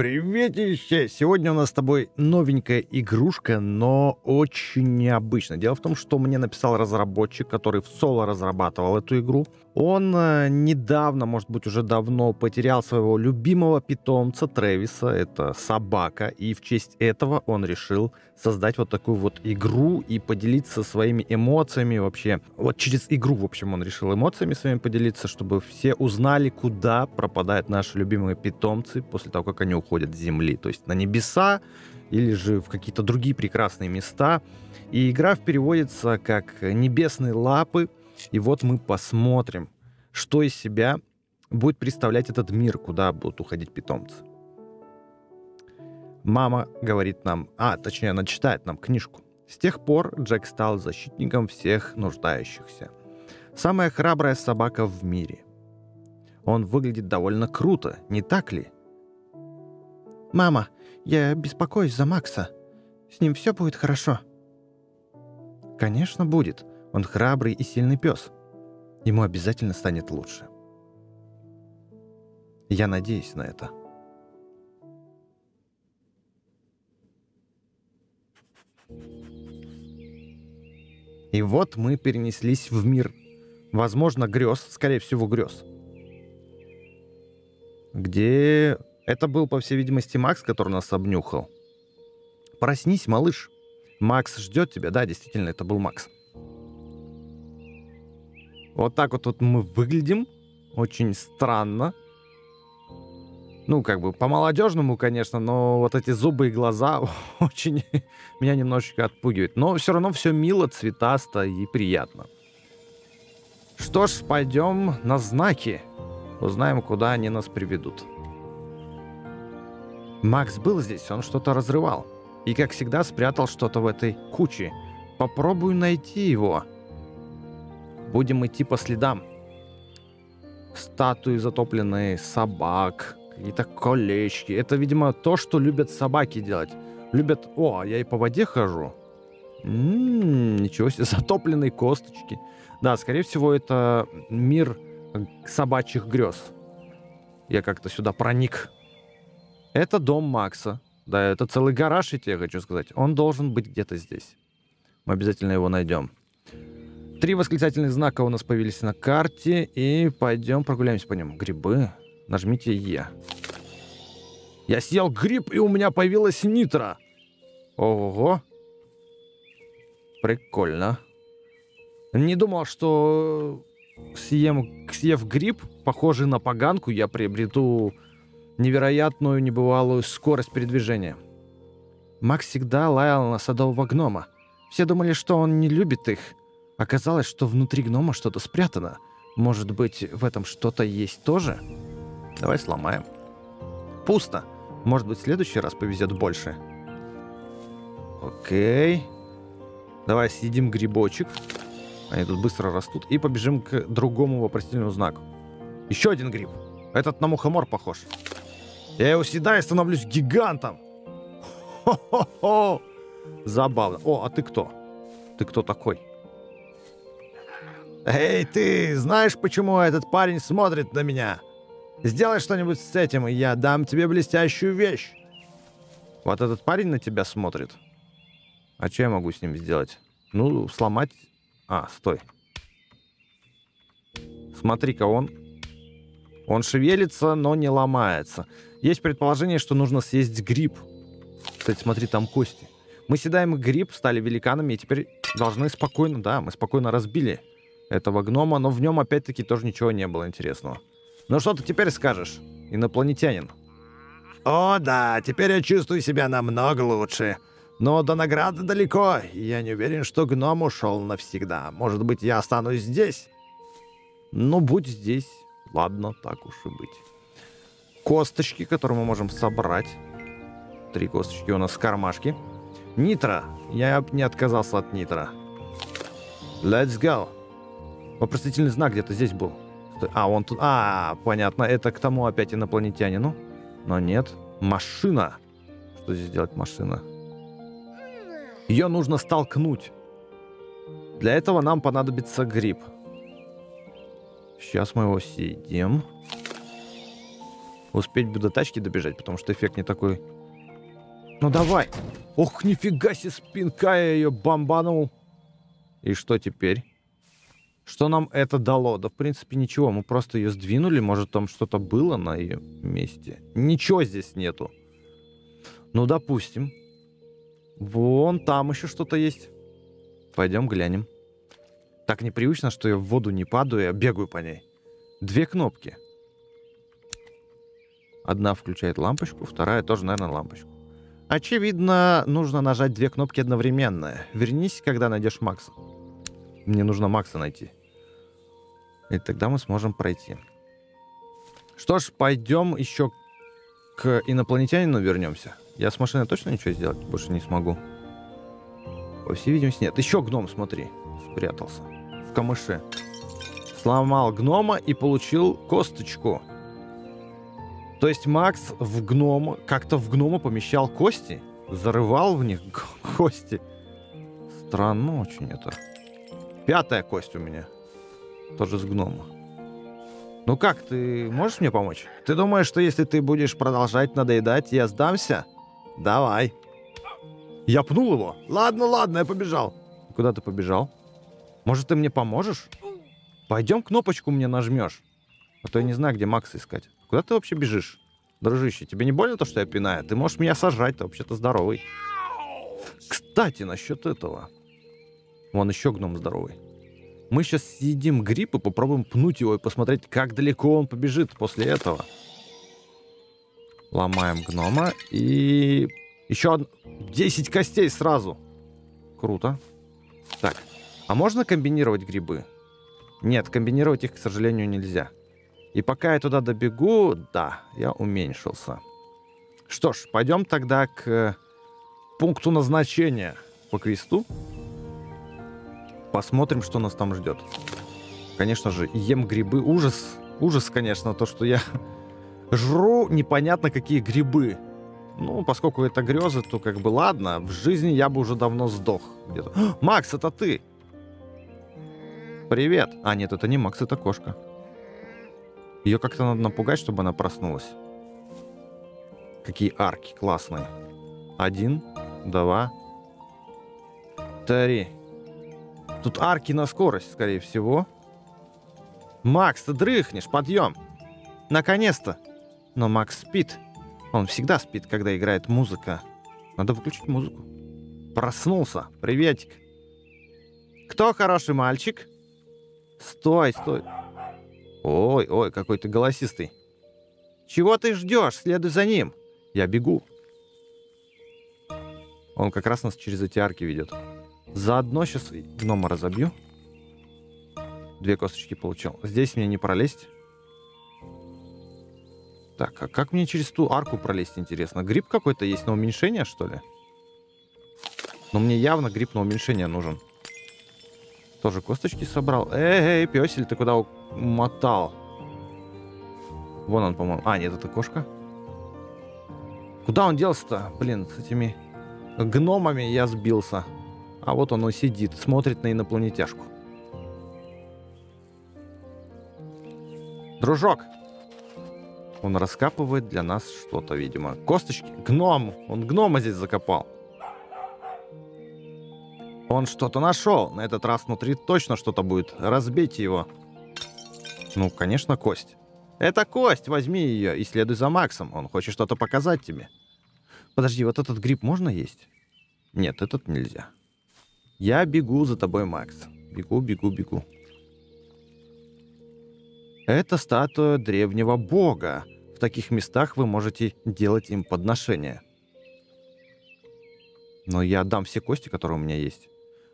Приветище! Сегодня у нас с тобой новенькая игрушка, но очень необычно. Дело в том, что мне написал разработчик, который в соло разрабатывал эту игру. Он э, недавно, может быть, уже давно потерял своего любимого питомца Трэвиса, это собака, и в честь этого он решил создать вот такую вот игру и поделиться своими эмоциями вообще. Вот через игру, в общем, он решил эмоциями своими поделиться, чтобы все узнали, куда пропадают наши любимые питомцы после того, как они уходят с Земли. То есть на небеса или же в какие-то другие прекрасные места. И игра переводится как «Небесные лапы». И вот мы посмотрим, что из себя будет представлять этот мир, куда будут уходить питомцы. Мама говорит нам, а, точнее, она читает нам книжку. С тех пор Джек стал защитником всех нуждающихся. Самая храбрая собака в мире. Он выглядит довольно круто, не так ли? «Мама, я беспокоюсь за Макса. С ним все будет хорошо?» «Конечно будет. Он храбрый и сильный пес. Ему обязательно станет лучше». Я надеюсь на это. И вот мы перенеслись в мир. Возможно, грез, скорее всего, грез. Где... Это был, по всей видимости, Макс, который нас обнюхал. Проснись, малыш. Макс ждет тебя. Да, действительно, это был Макс. Вот так вот, вот мы выглядим. Очень странно. Ну, как бы по-молодежному, конечно, но вот эти зубы и глаза очень меня немножечко отпугивают. Но все равно все мило, цветасто и приятно. Что ж, пойдем на знаки. Узнаем, куда они нас приведут. Макс был здесь, он что-то разрывал. И, как всегда, спрятал что-то в этой куче. Попробую найти его. Будем идти по следам. Статуи затопленные собак, какие-то колечки. Это, видимо, то, что любят собаки делать. Любят... О, я и по воде хожу. М-м, ничего себе, затопленные косточки. Да, скорее всего, это мир собачьих грез. Я как-то сюда проник. Это дом Макса. Да, это целый гараж, я тебе хочу сказать. Он должен быть где-то здесь. Мы обязательно его найдем. Три восклицательных знака у нас появились на карте. И пойдем прогуляемся по ним. Грибы. Нажмите Е. Я съел гриб, и у меня появилась нитро. Ого. Прикольно. Не думал, что съем, съев гриб, похожий на поганку, я приобрету невероятную, небывалую скорость передвижения. Макс всегда лаял на садового гнома. Все думали, что он не любит их. Оказалось, что внутри гнома что-то спрятано. Может быть, в этом что-то есть тоже? Давай сломаем. Пусто. Может быть, в следующий раз повезет больше. Окей. Давай съедим грибочек. Они тут быстро растут. И побежим к другому вопросительному знаку. Еще один гриб. Этот на мухомор похож. Я его съедаю и становлюсь гигантом. Хо-хо-хо. Забавно. О, а ты кто? Ты кто такой? Эй, ты, знаешь, почему этот парень смотрит на меня? Сделай что-нибудь с этим, и я дам тебе блестящую вещь. Вот этот парень на тебя смотрит. А что я могу с ним сделать? Ну, сломать... А, стой. Смотри-ка, он... Он шевелится, но не ломается. Есть предположение, что нужно съесть гриб. Кстати, смотри, там кости. Мы съедаем гриб, стали великанами, и теперь должны спокойно... Да, мы спокойно разбили этого гнома, но в нем опять-таки тоже ничего не было интересного. Ну что ты теперь скажешь, инопланетянин? О, да, теперь я чувствую себя намного лучше. Но до награды далеко, и я не уверен, что гном ушел навсегда. Может быть, я останусь здесь? Ну, будь здесь. Ладно, так уж и быть. Косточки, которые мы можем собрать. Три косточки у нас в кармашке. Нитро. Я не отказался от нитро. Let's go. Вопросительный знак где-то здесь был. А, он тут... А, понятно, это к тому опять инопланетянину. Но нет. Машина. Что здесь делать машина? Ее нужно столкнуть. Для этого нам понадобится гриб. Сейчас мы его съедим. Успеть бы до тачки добежать, потому что эффект не такой. Ну давай. Ох, нифига себе, спинка я ее бомбанул. И что теперь? Что нам это дало? Да, в принципе, ничего. Мы просто ее сдвинули. Может, там что-то было на ее месте. Ничего здесь нету. Ну, допустим. Вон там еще что-то есть. Пойдем глянем. Так непривычно, что я в воду не падаю, я бегаю по ней. Две кнопки. Одна включает лампочку, вторая тоже, наверное, лампочку. Очевидно, нужно нажать две кнопки одновременно. Вернись, когда найдешь Макса. Мне нужно Макса найти. И тогда мы сможем пройти. Что ж, пойдем еще к инопланетянину вернемся. Я с машиной точно ничего сделать больше не смогу. По всей видимости, нет. Еще гном, смотри, спрятался. В камыше. Сломал гнома и получил косточку. То есть Макс в гнома, как-то в гнома помещал кости, зарывал в них кости. Странно очень это. Пятая кость у меня. Тоже с гнома. Ну как, ты можешь мне помочь? Ты думаешь, что если ты будешь продолжать надоедать, я сдамся? Давай. Я пнул его. Ладно, ладно, я побежал. Куда ты побежал? Может, ты мне поможешь? Пойдем кнопочку мне нажмешь. А то я не знаю, где Макса искать. Куда ты вообще бежишь? Дружище, тебе не больно то, что я пинаю? Ты можешь меня сажать, ты вообще-то здоровый. Кстати, насчет этого. Вон еще гном здоровый. Мы сейчас съедим гриб и попробуем пнуть его и посмотреть, как далеко он побежит после этого. Ломаем гнома и... Еще 10 костей сразу. Круто. Так, а можно комбинировать грибы? Нет, комбинировать их, к сожалению, нельзя. И пока я туда добегу, да, я уменьшился. Что ж, пойдем тогда к пункту назначения по квесту. Посмотрим, что нас там ждет. Конечно же, ем грибы. Ужас, ужас, конечно, то, что я жру непонятно какие грибы. Ну, поскольку это грезы, то как бы ладно. В жизни я бы уже давно сдох где-то. Макс, это ты! Привет! А, нет, это не Макс, это кошка. Ее как-то надо напугать, чтобы она проснулась. Какие арки классные. Один, два, три. Тут арки на скорость, скорее всего. Макс, ты дрыхнешь, подъем. Наконец-то. Но Макс спит. Он всегда спит, когда играет музыка. Надо выключить музыку. Проснулся. Приветик. Кто хороший мальчик? Стой, стой. Ой, ой, какой ты голосистый. Чего ты ждешь? Следуй за ним. Я бегу. Он как раз нас через эти арки ведет. Заодно сейчас гнома разобью. Две косточки получил. Здесь мне не пролезть. Так, а как мне через ту арку пролезть, интересно? Гриб какой-то есть на уменьшение, что ли? Но мне явно гриб на уменьшение нужен. Тоже косточки собрал. Эй, эй, песель, ты куда мотал? Вон он, по-моему. А, нет, это кошка. Куда он делся-то? Блин, с этими гномами я сбился. А вот он сидит, смотрит на инопланетяшку. Дружок! Он раскапывает для нас что-то, видимо. Косточки? Гном! Он гнома здесь закопал. Он что-то нашел. На этот раз внутри точно что-то будет. Разбейте его. Ну, конечно, кость. Это кость, возьми ее и следуй за Максом. Он хочет что-то показать тебе. Подожди, вот этот гриб можно есть? Нет, этот нельзя. Я бегу за тобой, Макс. Бегу, бегу, бегу. Это статуя древнего бога. В таких местах вы можете делать им подношения. Но я отдам все кости, которые у меня есть.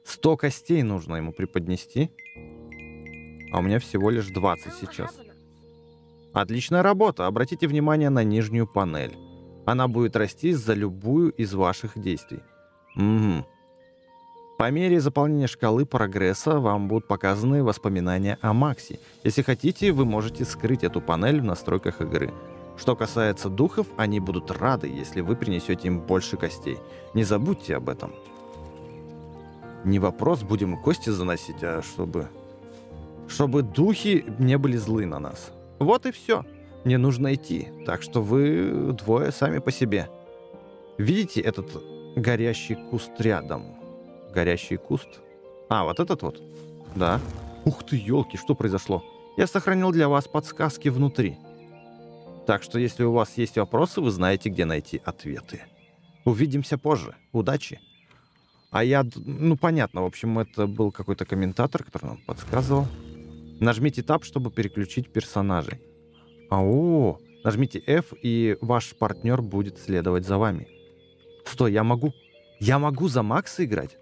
100 костей нужно ему преподнести. А у меня всего лишь 20 сейчас. Отличная работа. Обратите внимание на нижнюю панель. Она будет расти за любую из ваших действий. Угу. По мере заполнения шкалы прогресса вам будут показаны воспоминания о Максе. Если хотите, вы можете скрыть эту панель в настройках игры. Что касается духов, они будут рады, если вы принесете им больше костей. Не забудьте об этом не вопрос, будем кости заносить, а чтобы... Чтобы духи не были злы на нас. Вот и все. мне нужно идти. Так что вы двое сами по себе. Видите этот горящий куст рядом? Горящий куст? А, вот этот вот? Да. Ух ты, елки, что произошло? Я сохранил для вас подсказки внутри. Так что если у вас есть вопросы, вы знаете, где найти ответы. Увидимся позже. Удачи. А я, ну понятно, в общем, это был какой-то комментатор, который нам подсказывал. Нажмите Tab, чтобы переключить персонажей. Ау, нажмите F, и ваш партнер будет следовать за вами. Стой, я могу... Я могу за Макса играть?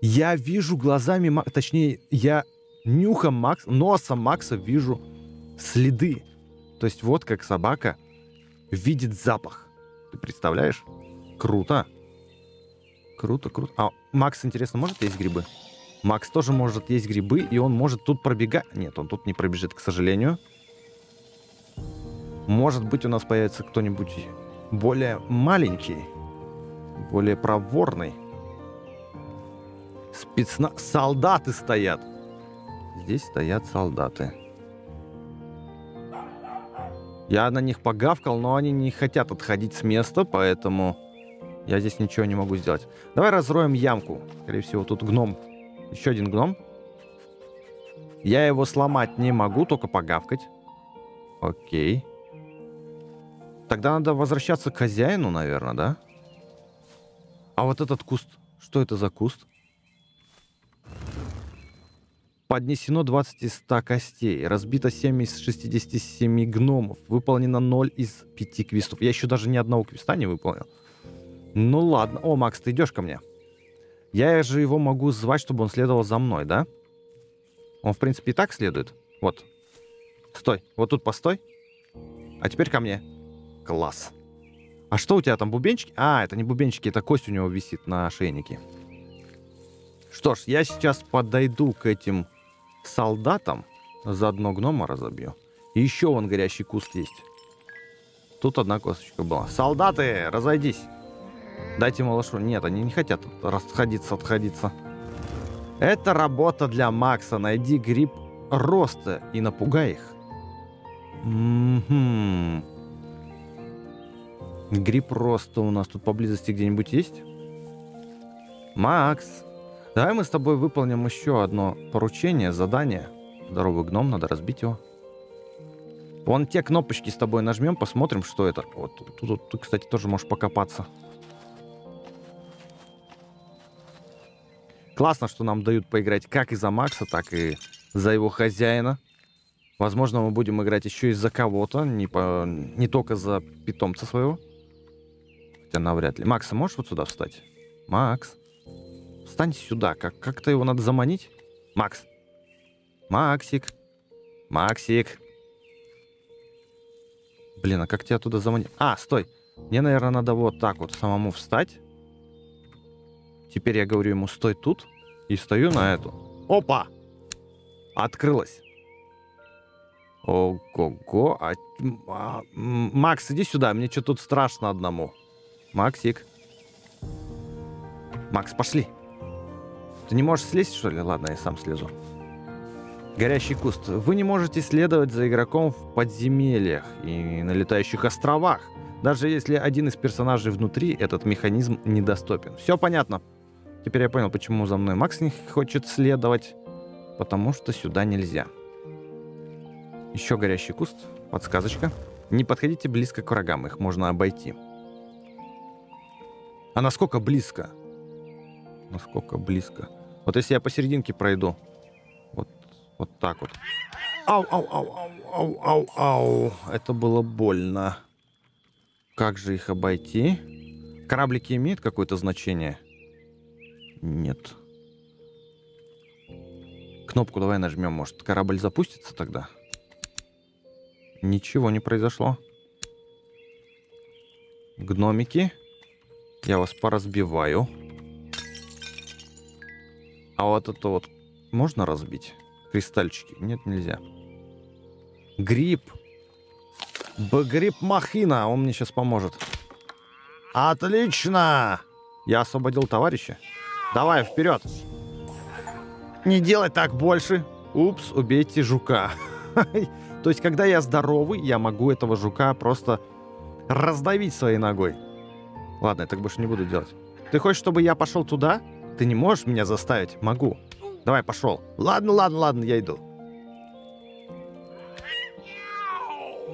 Я вижу глазами... Точнее, я нюхом Макса, носом Макса вижу следы. То есть вот как собака видит запах. Ты представляешь? Круто. Круто, круто. А Макс, интересно, может есть грибы? Макс тоже может есть грибы, и он может тут пробегать. Нет, он тут не пробежит, к сожалению. Может быть, у нас появится кто-нибудь более маленький, более проворный. Спецна... Солдаты стоят. Здесь стоят солдаты. Я на них погавкал, но они не хотят отходить с места, поэтому я здесь ничего не могу сделать. Давай разроем ямку. Скорее всего, тут гном. Еще один гном. Я его сломать не могу, только погавкать. Окей. Тогда надо возвращаться к хозяину, наверное, да? А вот этот куст, что это за куст? Поднесено 20 из 100 костей. Разбито 7 из 67 гномов. Выполнено 0 из 5 квестов. Я еще даже ни одного квеста не выполнил. Ну ладно. О, Макс, ты идешь ко мне? Я же его могу звать, чтобы он следовал за мной, да? Он, в принципе, и так следует. Вот. Стой. Вот тут постой. А теперь ко мне. Класс. А что у тебя там, бубенчики? А, это не бубенчики, это кость у него висит на ошейнике. Что ж, я сейчас подойду к этим солдатам, заодно гнома разобью. Еще вон горящий куст есть. Тут одна косточка была. Солдаты, разойдись. Дайте малышу. Нет, они не хотят расходиться, отходиться. Это работа для Макса. Найди гриб роста и напугай их. М-м-м. Гриб роста у нас тут поблизости где-нибудь есть? Макс, давай мы с тобой выполним еще одно поручение, задание. Здоровый гном, надо разбить его. Вон те кнопочки с тобой нажмем, посмотрим, что это. Вот тут, тут ты, кстати, тоже можешь покопаться. Классно, что нам дают поиграть как и за Макса, так и за его хозяина. Возможно, мы будем играть еще и за кого-то, не, по... не только за питомца своего. Хотя навряд ли. Макса, можешь вот сюда встать? Макс. Встань сюда. Как- как-то его надо заманить. Макс. Максик. Максик. Блин, а как тебя туда заманить? А, стой. Мне, наверное, надо вот так вот самому встать. Теперь я говорю ему, стой тут. И стою на эту. Опа! Открылась. Ого-го. А, а, Макс, иди сюда. Мне что тут страшно одному. Максик. Макс, пошли. Ты не можешь слезть, что ли? Ладно, я сам слезу. Горящий куст. Вы не можете следовать за игроком в подземельях и на летающих островах. Даже если один из персонажей внутри, этот механизм недоступен. Все понятно. Теперь я понял, почему за мной Макс не хочет следовать. Потому что сюда нельзя. Еще горящий куст. Подсказочка. Не подходите близко к врагам, их можно обойти. А насколько близко? Насколько близко? Вот если я посерединке пройду. Вот, вот так вот. Ау, ау, ау, ау, ау, ау, ау. Это было больно. Как же их обойти? Кораблики имеют какое-то значение? Нет. Кнопку давай нажмем, может, корабль запустится тогда? Ничего не произошло. Гномики. Я вас поразбиваю. А вот это вот можно разбить? Кристальчики? Нет, нельзя. Гриб. Б-гриб Махина. Он мне сейчас поможет. Отлично! Я освободил товарища. Давай, вперед! Не делай так больше. Упс, убейте жука. То есть, когда я здоровый, я могу этого жука просто раздавить своей ногой. Ладно, я так больше не буду делать. Ты хочешь, чтобы я пошел туда? Ты не можешь меня заставить? Могу. Давай, пошел. Ладно, ладно, ладно, я иду.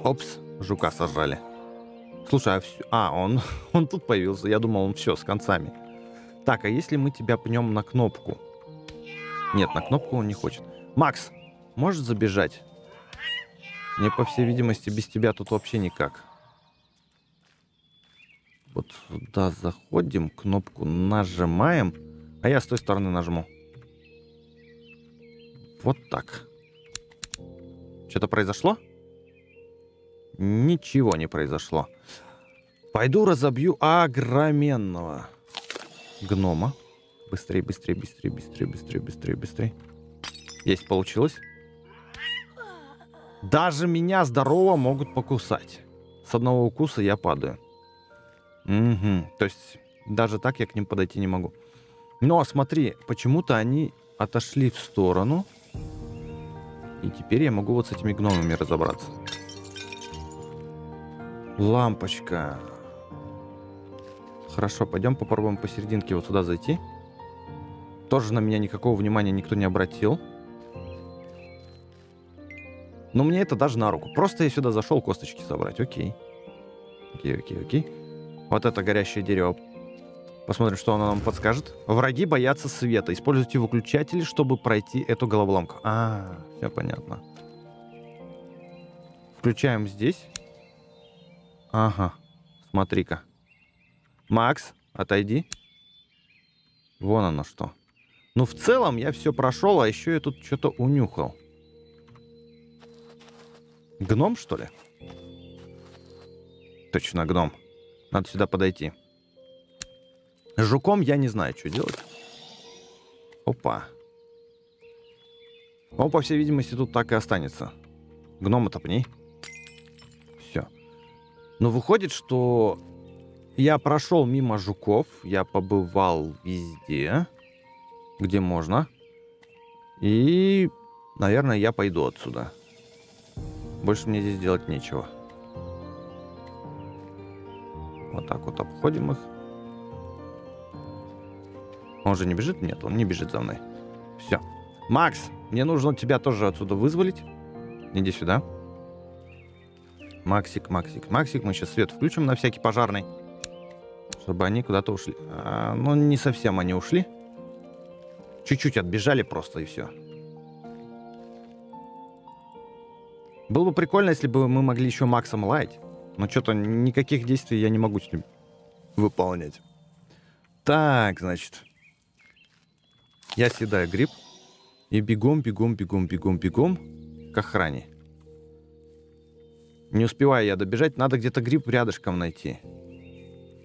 Опс, жука сожрали. Слушай, а, всё- а он, он тут появился. Я думал, он все, с концами. Так, а если мы тебя пнем на кнопку? Нет, на кнопку он не хочет. Макс, можешь забежать? Мне, по всей видимости, без тебя тут вообще никак. Вот сюда заходим, кнопку нажимаем, а я с той стороны нажму. Вот так. Что-то произошло? Ничего не произошло. Пойду разобью огроменного гнома. Быстрее, быстрее, быстрее, быстрее, быстрее, быстрее, быстрее. Есть, получилось. Даже меня здорово могут покусать. С одного укуса я падаю. Угу. То есть даже так я к ним подойти не могу. Но смотри, почему-то они отошли в сторону. И теперь я могу вот с этими гномами разобраться. Лампочка. Хорошо, пойдем попробуем посерединке вот сюда зайти. Тоже на меня никакого внимания никто не обратил. Но мне это даже на руку. Просто я сюда зашел косточки собрать. Окей. Окей, окей, окей. Вот это горящее дерево. Посмотрим, что оно нам подскажет. Враги боятся света. Используйте выключатели, чтобы пройти эту головоломку. А, все понятно. Включаем здесь. Ага, смотри-ка. Макс, отойди. Вон оно что. Ну, в целом я все прошел, а еще я тут что-то унюхал. Гном, что ли? Точно, гном. Надо сюда подойти. Жуком я не знаю, что делать. Опа. Он, по всей видимости, тут так и останется. Гнома-то пней. Все. Но выходит, что я прошел мимо жуков, я побывал везде, где можно. И, наверное, я пойду отсюда. Больше мне здесь делать нечего. Вот так вот обходим их. Он же не бежит? Нет, он не бежит за мной. Все. Макс, мне нужно тебя тоже отсюда вызволить. Иди сюда. Максик, Максик, Максик. Мы сейчас свет включим на всякий пожарный. Чтобы они куда-то ушли. А, ну, не совсем они ушли. Чуть-чуть отбежали просто и все. Было бы прикольно, если бы мы могли еще Максом лаять. Но что-то никаких действий я не могу с ним выполнять. Так, значит. Я съедаю гриб. И бегом, бегом, бегом, бегом, бегом к охране. Не успеваю я добежать, надо где-то гриб рядышком найти.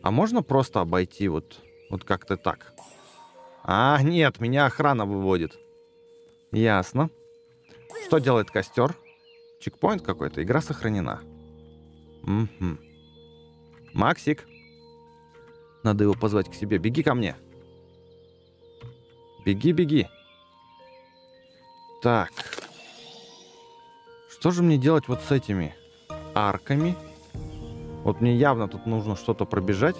А можно просто обойти вот, вот как-то так? А, нет, меня охрана выводит. Ясно. Что делает костер? Чекпоинт какой-то, игра сохранена. Угу. Максик. Надо его позвать к себе. Беги ко мне. Беги, беги. Так. Что же мне делать вот с этими арками? Вот мне явно тут нужно что-то пробежать.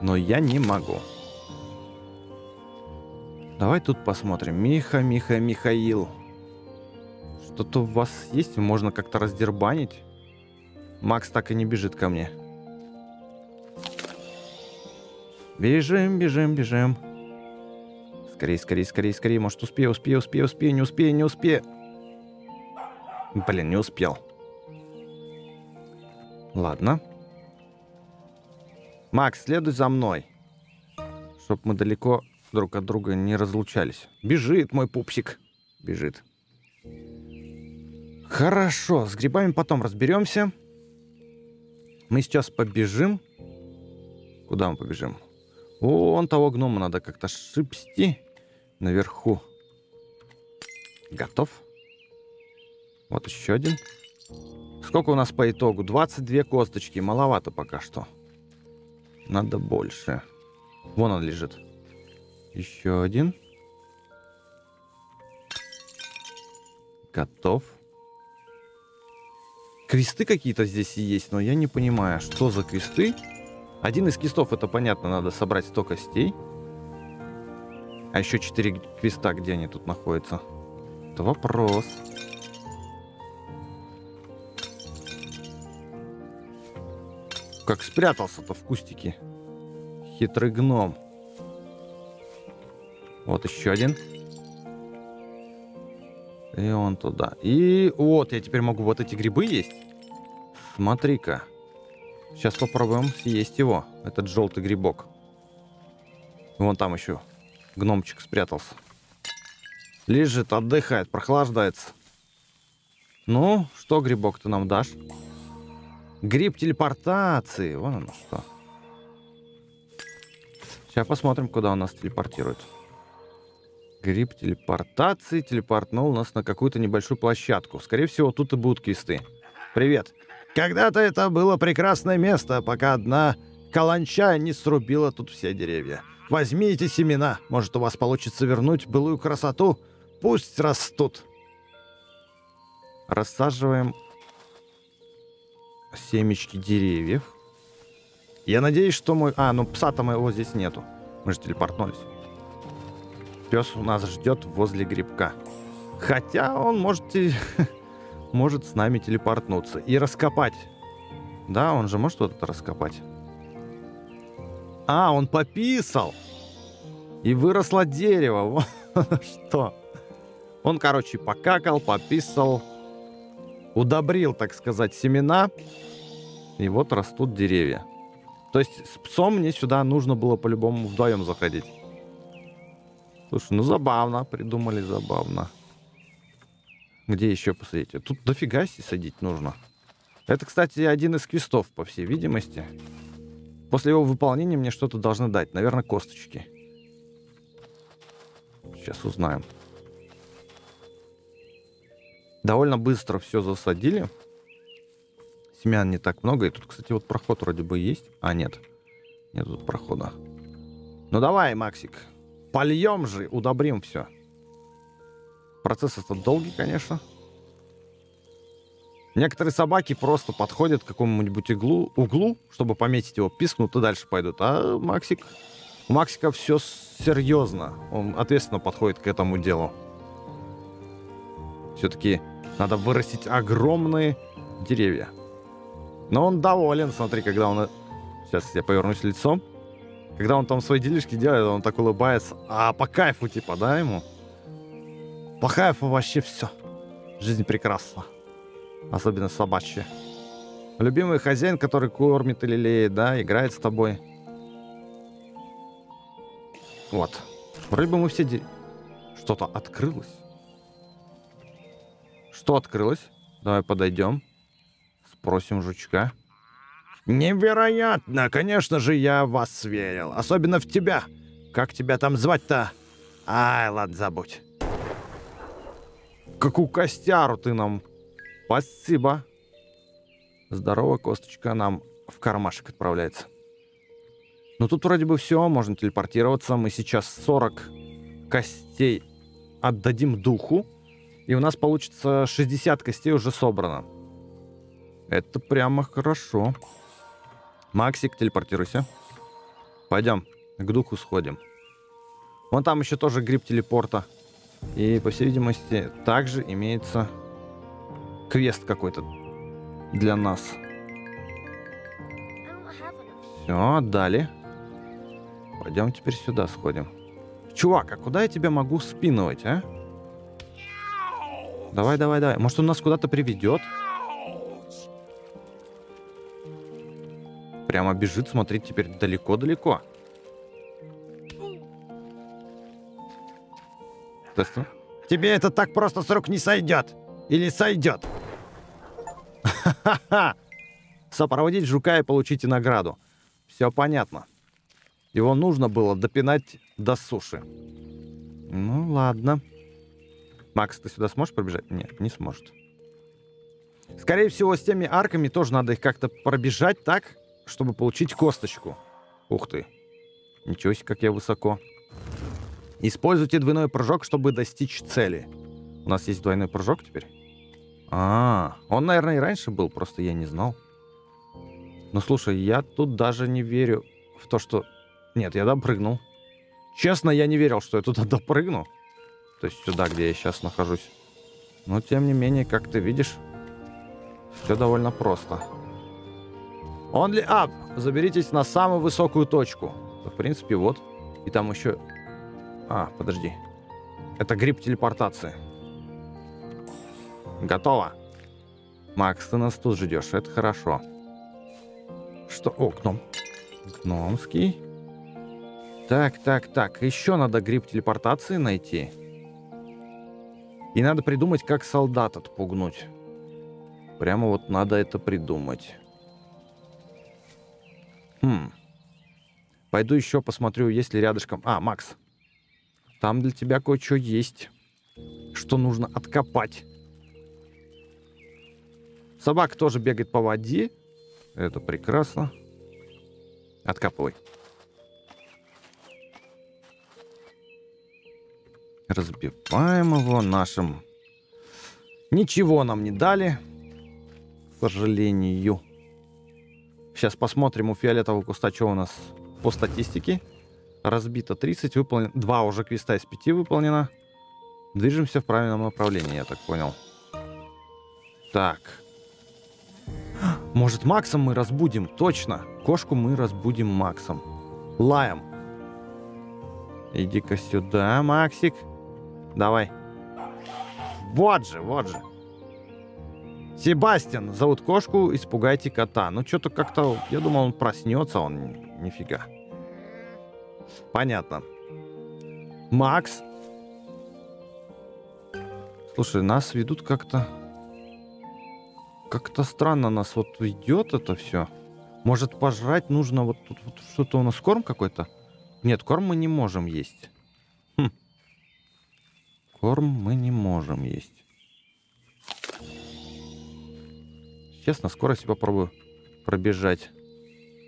Но я не могу. Давай тут посмотрим. Миха, Миха, Михаил. Что-то у вас есть? Можно как-то раздербанить? Макс так и не бежит ко мне. Бежим, бежим, бежим. Скорей, скорей, скорей, скорей. Может, успею, успею, успею, успею, не успею, не успею. Блин, не успел. Ладно. Макс, следуй за мной. Чтоб мы далеко друг от друга не разлучались. Бежит мой пупсик. Бежит. Хорошо, с грибами потом разберемся. Мы сейчас побежим. Куда мы побежим? О, он того гнома надо как-то шипсти наверху. Готов? Вот еще один. Сколько у нас по итогу? 22 косточки. Маловато пока что. Надо больше. Вон он лежит. Еще один. Готов. Кресты какие-то здесь есть, но я не понимаю, что за кресты. Один из кистов, это понятно, надо собрать 100 костей. А еще 4 квеста, где они тут находятся? Это вопрос. Как спрятался-то в кустике. Хитрый гном. Вот еще один. И он туда. И вот, я теперь могу вот эти грибы есть. Смотри-ка. Сейчас попробуем съесть его, этот желтый грибок. Вон там еще гномчик спрятался. Лежит, отдыхает, прохлаждается. Ну, что, грибок, ты нам дашь? Гриб телепортации. Вон оно что. Сейчас посмотрим, куда он нас телепортирует. Гриб телепортации телепортнул нас на какую-то небольшую площадку. Скорее всего, тут и будут кисты. Привет. Когда-то это было прекрасное место, пока одна каланча не срубила тут все деревья. Возьмите семена, может, у вас получится вернуть былую красоту. Пусть растут. Рассаживаем семечки деревьев. Я надеюсь, что мой... А, ну пса-то моего здесь нету. Мы же телепортнулись. Пес у нас ждет возле грибка. Хотя он может, и... может с нами телепортнуться и раскопать. Да, он же может вот это раскопать. А, он пописал. И выросло дерево. Что. Он, короче, покакал, пописал, удобрил, так сказать, семена. И вот растут деревья. То есть с псом мне сюда нужно было по-любому вдвоем заходить. Слушай, ну забавно, придумали забавно. Где еще посадить? Тут дофига садить нужно. Это, кстати, один из квестов, по всей видимости. После его выполнения мне что-то должны дать. Наверное, косточки. Сейчас узнаем. Довольно быстро все засадили. Семян не так много. И тут, кстати, вот проход вроде бы есть. А, нет. Нет тут прохода. Ну давай, Максик. Польем же, удобрим все. Процесс этот долгий, конечно. Некоторые собаки просто подходят к какому-нибудь иглу, углу, чтобы пометить его, пискнут и дальше пойдут. А Максик... У Максика все серьезно. Он ответственно подходит к этому делу. Все-таки надо вырастить огромные деревья. Но он доволен, смотри, когда он... Сейчас я повернусь лицом. Когда он там свои делишки делает, он так улыбается. А по кайфу, типа, да, ему? По кайфу вообще все. Жизнь прекрасна. Особенно собачья. Любимый хозяин, который кормит или леет, да, играет с тобой. Вот. Вроде бы мы все... Что-то открылось. Что открылось? Давай подойдем. Спросим жучка. Невероятно! Конечно же, я вас верил. Особенно в тебя. Как тебя там звать-то? Ай, ладно, забудь. Какую костяру ты нам. Спасибо. Здорово, косточка нам в кармашек отправляется. Ну тут вроде бы все, можно телепортироваться. Мы сейчас 40 костей отдадим духу. И у нас получится 60 костей уже собрано. Это прямо хорошо. Максик, телепортируйся. Пойдем, к духу сходим. Вон там еще тоже гриб телепорта. И, по всей видимости, также имеется квест какой-то для нас. Все, отдали. Пойдем теперь сюда сходим. Чувак, а куда я тебя могу спинывать, а? Давай, давай, давай. Может, он нас куда-то приведет? Прямо бежит, смотреть теперь далеко-далеко. Тесту. Тебе это так просто с рук не сойдет. Или сойдет. Ха-ха-ха! Сопроводить жука и получите награду. Все понятно. Его нужно было допинать до суши. Ну, ладно. Макс, ты сюда сможешь пробежать? Нет, не сможет. Скорее всего, с теми арками тоже надо их как-то пробежать так, чтобы получить косточку. Ух ты. Ничего себе, как я высоко. Используйте двойной прыжок, чтобы достичь цели. У нас есть двойной прыжок теперь? А, он, наверное, и раньше был, просто я не знал. Ну, слушай, я тут даже не верю в то, что... Нет, я допрыгнул. Честно, я не верил, что я туда допрыгну. То есть сюда, где я сейчас нахожусь. Но, тем не менее, как ты видишь, все довольно просто. Only up! Заберитесь на самую высокую точку. В принципе, вот. И там еще... А, подожди. Это гриб телепортации. Готово. Макс, ты нас тут ждешь. Это хорошо. Что? О, гном. Гномский. Так, так, так. Еще надо гриб телепортации найти. И надо придумать, как солдат отпугнуть. Прямо вот надо это придумать. Хм. Пойду еще посмотрю, есть ли рядышком... А, Макс. Там для тебя кое-что есть. Что нужно откопать. Собака тоже бегает по воде. Это прекрасно. Откапывай. Разбиваем его нашим... Ничего нам не дали. К сожалению. Сейчас посмотрим у фиолетового куста, что у нас по статистике. Разбито 30, выполнено... Два уже квеста из 5 выполнено. Движемся в правильном направлении, я так понял. Так. Может, Максом мы разбудим? Точно. Кошку мы разбудим Максом. Лаем. Иди-ка сюда, Максик. Давай. Вот же, вот же. Себастьян, зовут кошку, испугайте кота. Ну, что-то как-то, я думал, он проснется, он нифига. Понятно. Макс. Слушай, нас ведут как-то... Как-то странно нас вот ведет это все. Может, пожрать нужно вот тут вот что-то у нас корм какой-то? Нет, корм мы не можем есть. Корм мы не можем есть. Сейчас на скорости попробую пробежать.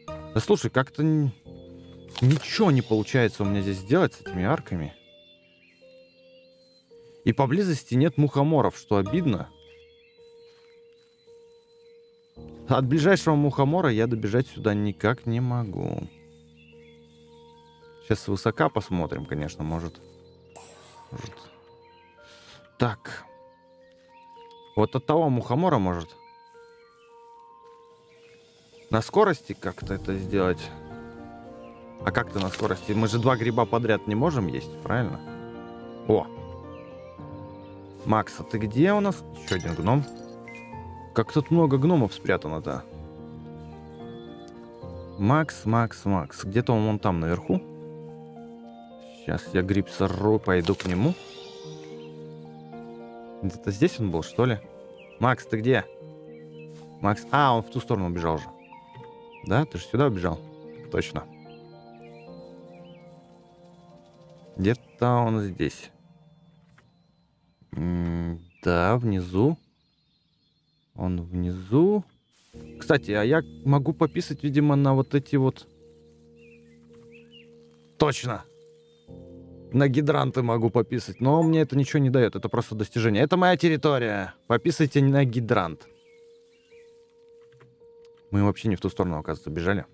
Да слушай, как-то ничего не получается у меня здесь сделать с этими арками. И поблизости нет мухоморов, что обидно. От ближайшего мухомора я добежать сюда никак не могу. Сейчас высока посмотрим, конечно, может. может. Так. Вот от того мухомора может на скорости как-то это сделать. А как то на скорости? Мы же два гриба подряд не можем есть, правильно? О! Макс, а ты где у нас? Еще один гном. Как тут много гномов спрятано-то. Макс, Макс, Макс. Где-то он вон там наверху. Сейчас я гриб сору, пойду к нему. Где-то здесь он был, что ли? Макс, ты где? Макс... А, он в ту сторону убежал же. Да, ты же сюда убежал. Точно. Где-то он здесь. М да, внизу. Он внизу. Кстати, а я могу пописать, видимо, на вот эти вот... Точно! На гидранты могу пописать, но мне это ничего не дает, это просто достижение. Это моя территория. Пописайте на гидрант. Мы вообще не в ту сторону, оказывается, бежали.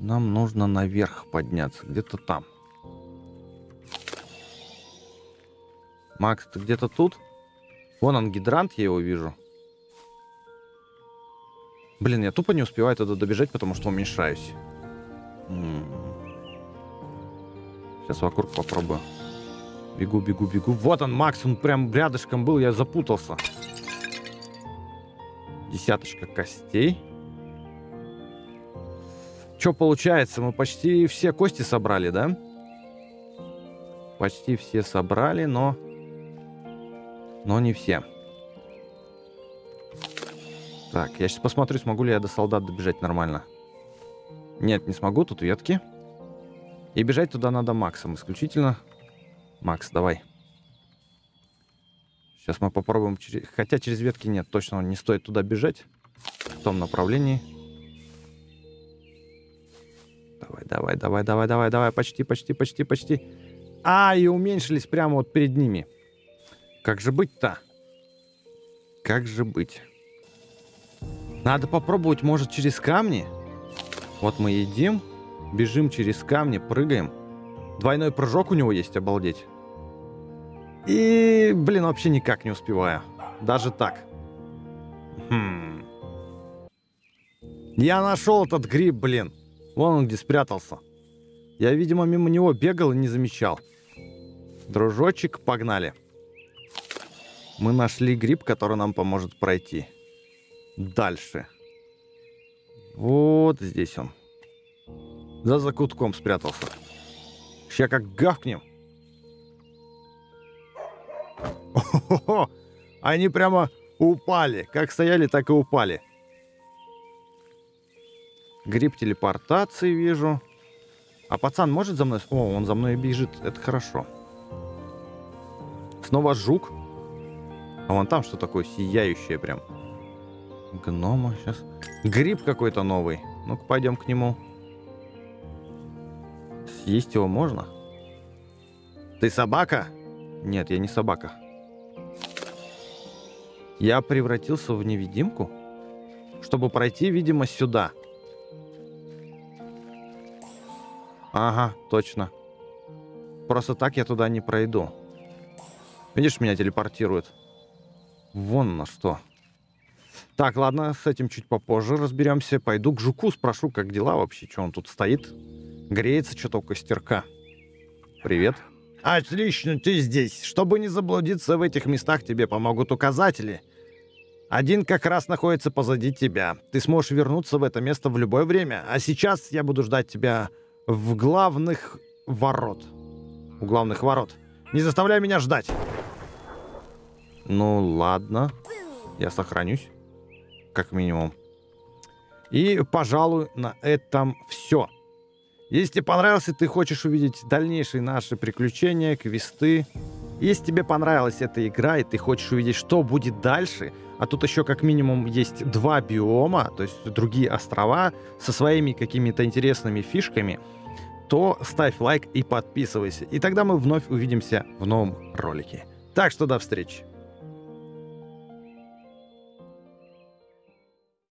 Нам нужно наверх подняться, где-то там. Макс, ты где-то тут? Вон он, гидрант, я его вижу. Блин, я тупо не успеваю туда добежать, потому что уменьшаюсь. Сейчас вокруг попробую. Бегу, бегу, бегу. Вот он, Макс, он прям рядышком был, я запутался. Десяточка костей. Что получается? Мы почти все кости собрали, да? Почти все собрали, но... Но не все. Так, я сейчас посмотрю, смогу ли я до солдат добежать нормально. Нет, не смогу, тут ветки. И бежать туда надо Максом исключительно. Макс, давай. Сейчас мы попробуем... Через... Хотя через ветки нет, точно не стоит туда бежать. В том направлении. Давай, давай, давай, давай, давай, давай. Почти, почти, почти, почти. А, и уменьшились прямо вот перед ними. Как же быть-то? Как же быть? Надо попробовать, может, через камни? Вот мы едим, бежим через камни, прыгаем. Двойной прыжок у него есть, обалдеть. И, блин, вообще никак не успеваю. Даже так. Хм. Я нашел этот гриб, блин. Вон он где спрятался. Я, видимо, мимо него бегал и не замечал. Дружочек, погнали. Мы нашли гриб, который нам поможет пройти. Дальше. Вот здесь он. За закутком спрятался. Сейчас как гавкнем. О-хо-хо! Они прямо упали. Как стояли, так и упали. Гриб телепортации вижу. А пацан может за мной... О, он за мной бежит. Это хорошо. Снова жук. А вон там что такое сияющее прям. Гнома сейчас. Гриб какой-то новый. Ну-ка, пойдем к нему. Съесть его можно? Ты собака? Нет, я не собака. Я превратился в невидимку, чтобы пройти, видимо, сюда. Ага, точно. Просто так я туда не пройду. Видишь, меня телепортирует. Вон на что. Так, ладно, с этим чуть попозже разберемся. Пойду к жуку, спрошу, как дела вообще, что он тут стоит. Греется что-то у костерка. Привет. Отлично, ты здесь. Чтобы не заблудиться в этих местах, тебе помогут указатели. Один как раз находится позади тебя. Ты сможешь вернуться в это место в любое время. А сейчас я буду ждать тебя в главных ворот. У главных ворот. Не заставляй меня ждать. Ну, ладно. Я сохранюсь. Как минимум. И, пожалуй, на этом все. Если тебе понравился, ты хочешь увидеть дальнейшие наши приключения, квесты. Если тебе понравилась эта игра, и ты хочешь увидеть, что будет дальше, а тут еще как минимум есть два биома, то есть другие острова со своими какими-то интересными фишками, то ставь лайк и подписывайся. И тогда мы вновь увидимся в новом ролике. Так что до встречи.